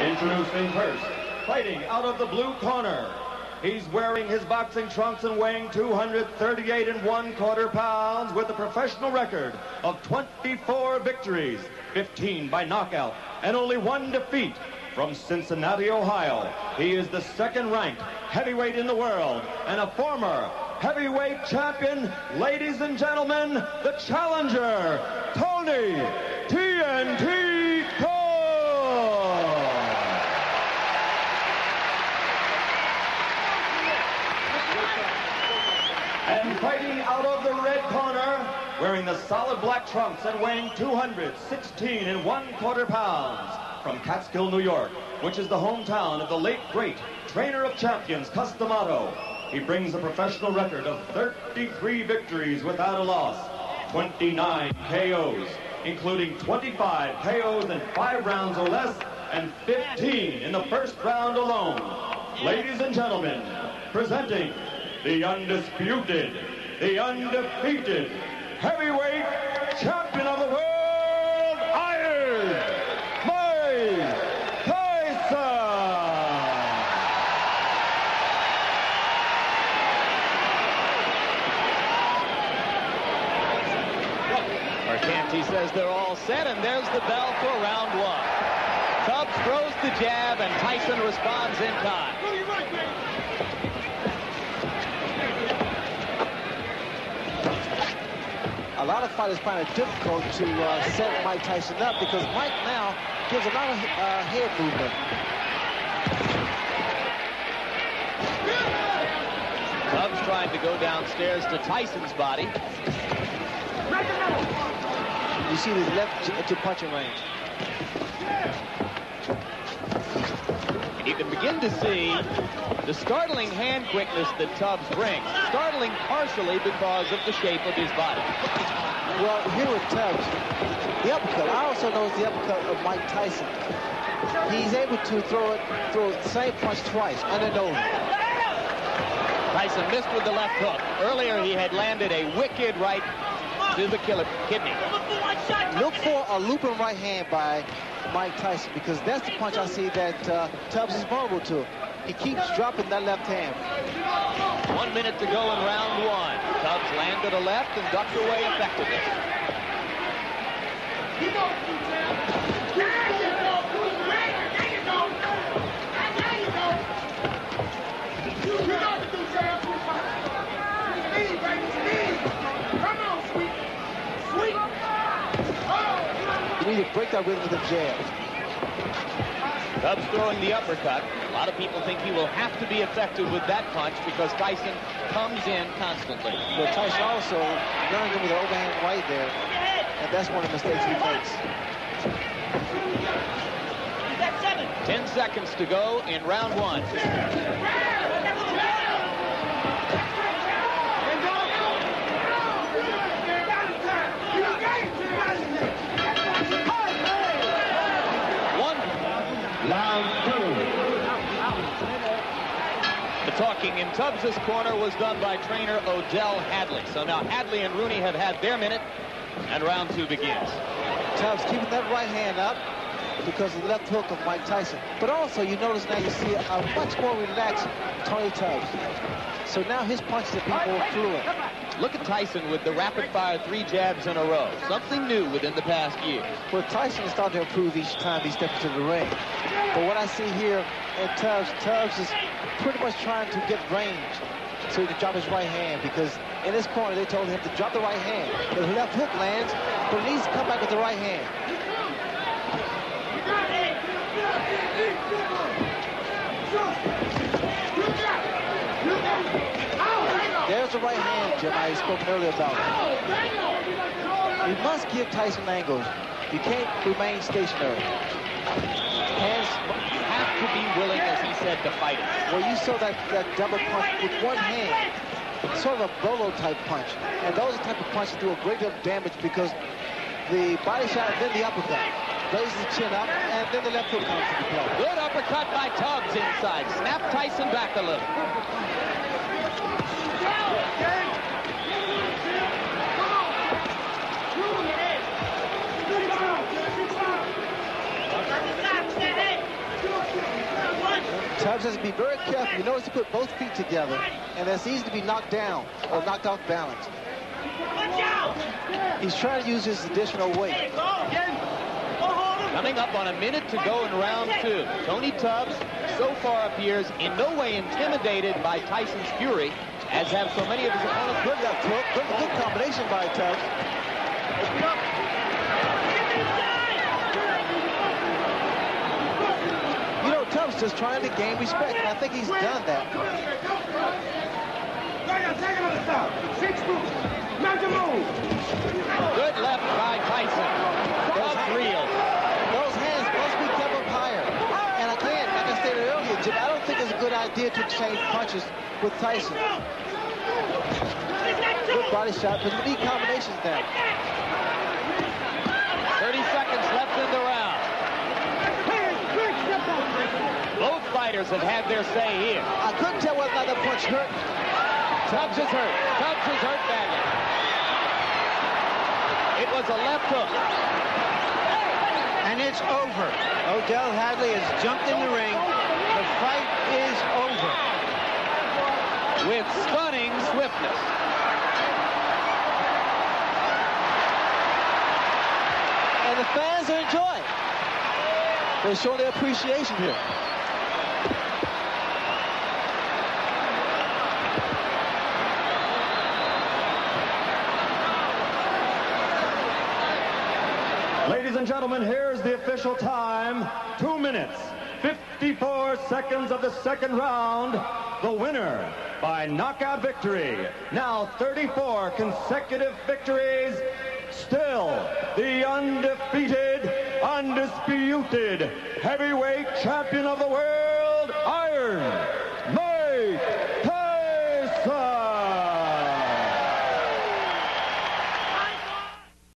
Introducing first, fighting out of the blue corner. He's wearing his boxing trunks and weighing 238 and one quarter pounds with a professional record of 24 victories, 15 by knockout, and only one defeat. From Cincinnati, Ohio, he is the second ranked heavyweight in the world and a former heavyweight champion. Ladies and gentlemen, the challenger, Tony fighting out of the red corner, wearing the solid black trunks and weighing 216 and one quarter pounds, from Catskill, New York, which is the hometown of the late great trainer of champions, Cus D'Amato. He brings a professional record of 33 victories without a loss, 29 KOs, including 25 KOs in five rounds or less, and 15 in the first round alone. Ladies and gentlemen, presenting the undisputed, the undefeated heavyweight champion of the world, Iron Mike Tyson. Mercante says they're all set, and there's the bell for round one. Tubbs throws the jab, and Tyson responds in time. Lot of fighters find it difficult to uh, set Mike Tyson up because Mike now gives a lot of uh, head movement. Tubbs trying to go downstairs to Tyson's body. You see his left to, to punching range. You can begin to see the startling hand quickness that Tubbs brings. Startling partially because of the shape of his body. Well, here with Tubbs, the uppercut. I also notice the uppercut of Mike Tyson. He's able to throw it, throw the same punch twice, under nose. Tyson missed with the left hook. Earlier, he had landed a wicked right to the killer kidney. Look for a looping right hand by Mike Tyson because that's the punch I see that uh, Tubbs is vulnerable to. He keeps dropping that left hand. One minute to go in round one. Tubbs landed a left and ducked away effectively. To break that rhythm with a jab. Tubbs throwing the uppercut. A lot of people think he will have to be effective with that punch because Tyson comes in constantly. But Tyson also running him with an overhand right there, and that's one of the mistakes he makes. Ten seconds to go in round. One. Tubbs' corner was done by trainer Odell Hadley. So now Hadley and Rooney have had their minute, and round two begins. Tubbs keeping that right hand up because of the left hook of Mike Tyson. But also, you notice now you see a much more relaxed Tony Tubbs. So now his punches are being more fluid. Look at Tyson with the rapid-fire three jabs in a row. Something new within the past year. Well, Tyson is starting to improve each time he steps into the ring. But what I see here in Tubbs, Tubbs is pretty much trying to get range so he can drop his right hand because in this corner they told him to drop the right hand. The left hook lands, but he needs to come back with the right hand. There's the right hand, Jim, I spoke earlier about. You must give Tyson angles. You can't remain stationary. Hands have to be willing, as he said, to fight it. Well, you saw that, that double punch with one hand, sort of a bolo type punch. And those are the type of punches do a great deal of damage because the body shot then the uppercut. Raises the chin up, and then the left hook comes into play. Good uppercut by Tubbs inside. Snap Tyson back a little. Tubbs has to be very careful. You notice he put both feet together, and it's easy to be knocked down or knocked off balance. He's trying to use his additional weight. Coming up on a minute to go in round two. Tony Tubbs so far appears in no way intimidated by Tyson's fury, as have so many of his opponents. Good left hook. Good, good combination by Tubbs. You know, Tubbs just trying to gain respect, and I think he's done that. Good left by Tyson. Tubbs reels. Those hands must be kept up higher. And again, like I stated earlier, Jim, I don't think it's a good idea to exchange punches with Tyson. Good body shot, but you need combinations there. 30 seconds left in the round. Both fighters have had their say here. I couldn't tell whether or not that punch hurt. Tubbs is hurt. Tubbs is hurt badly. It was a left hook. And it's over. Odell Hadley has jumped in the ring. The fight is over. With stunning swiftness. And the fans are enjoying. They show their appreciation here. Ladies and gentlemen, here's the official time. Two minutes, 54 seconds of the second round. The winner by knockout victory. Now 34 consecutive victories. Still the undefeated, undisputed heavyweight champion of the world.